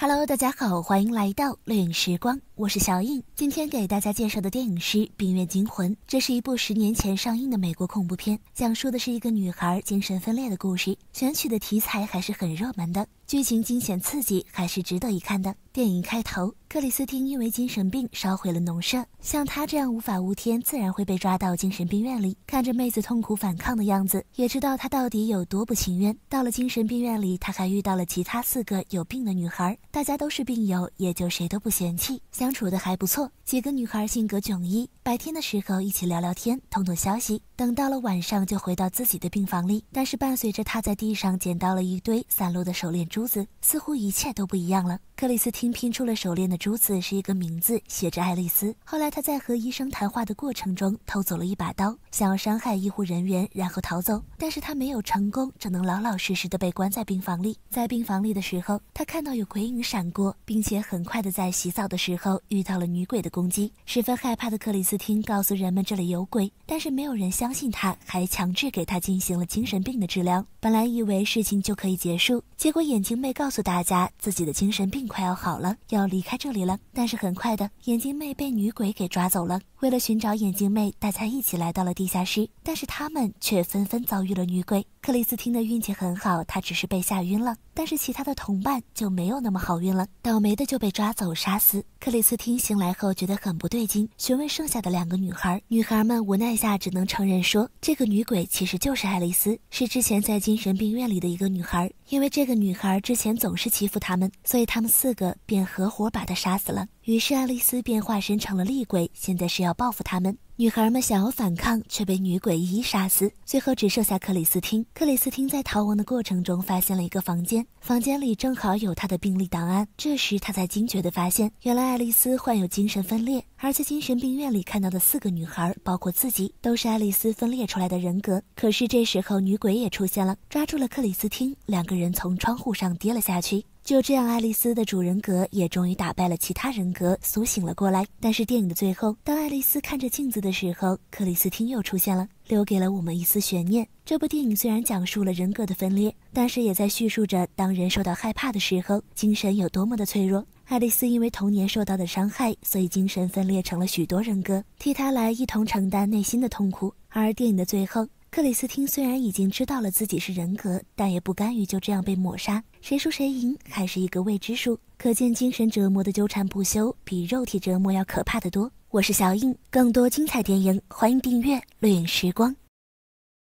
Hello，大家好，欢迎来到绿影时光，我是小影。今天给大家介绍的电影是《病院惊魂》，这是一部十年前上映的美国恐怖片，讲述的是一个女孩精神分裂的故事。选取的题材还是很热门的，剧情惊险刺激，还是值得一看的。电影开头，克里斯汀因为精神病烧毁了农舍，像他这样无法无天，自然会被抓到精神病院里。看着妹子痛苦反抗的样子，也知道她到底有多不情愿。到了精神病院里，他还遇到了其他四个有病的女孩。大家都是病友，也就谁都不嫌弃，相相处的还不错。几个女孩性格迥异，白天的时候一起聊聊天，通通消息；等到了晚上，就回到自己的病房里。但是伴随着她在地上捡到了一堆散落的手链珠子，似乎一切都不一样了。克里斯汀拼出了手链的珠子是一个名字，写着爱丽丝。后来他在和医生谈话的过程中偷走了一把刀，想要伤害医护人员，然后逃走。但是他没有成功，只能老老实实的被关在病房里。在病房里的时候，他看到有鬼影闪过，并且很快的在洗澡的时候遇到了女鬼的攻击。十分害怕的克里斯汀告诉人们这里有鬼，但是没有人相信他，还强制给他进行了精神病的治疗。本来以为事情就可以结束，结果眼镜妹告诉大家自己的精神病。快要好了，要离开这里了。但是很快的，眼镜妹被女鬼给抓走了。为了寻找眼镜妹，大家一起来到了地下室，但是他们却纷纷遭遇了女鬼。克里斯汀的运气很好，他只是被吓晕了，但是其他的同伴就没有那么好运了，倒霉的就被抓走杀死。克里斯汀醒来后觉得很不对劲，询问剩下的两个女孩，女孩们无奈下只能承认说，这个女鬼其实就是爱丽丝，是之前在精神病院里的一个女孩。因为这个女孩之前总是欺负他们，所以他们四个便合伙把她杀死了。于是爱丽丝便化身成了厉鬼，现在是要报复他们。女孩们想要反抗，却被女鬼一一杀死。最后只剩下克里斯汀。克里斯汀在逃亡的过程中发现了一个房间，房间里正好有她的病历档案。这时她才惊觉地发现，原来爱丽丝患有精神分裂，而在精神病院里看到的四个女孩，包括自己，都是爱丽丝分裂出来的人格。可是这时候女鬼也出现了，抓住了克里斯汀，两个人从窗户上跌了下去。就这样，爱丽丝的主人格也终于打败了其他人格，苏醒了过来。但是电影的最后，当爱丽丝看着镜子的时候，克里斯汀又出现了，留给了我们一丝悬念。这部电影虽然讲述了人格的分裂，但是也在叙述着当人受到害怕的时候，精神有多么的脆弱。爱丽丝因为童年受到的伤害，所以精神分裂成了许多人格，替她来一同承担内心的痛苦。而电影的最后。克里斯汀虽然已经知道了自己是人格，但也不甘于就这样被抹杀。谁输谁赢还是一个未知数。可见精神折磨的纠缠不休，比肉体折磨要可怕的多。我是小印，更多精彩电影，欢迎订阅《绿影时光》。